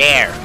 Dare.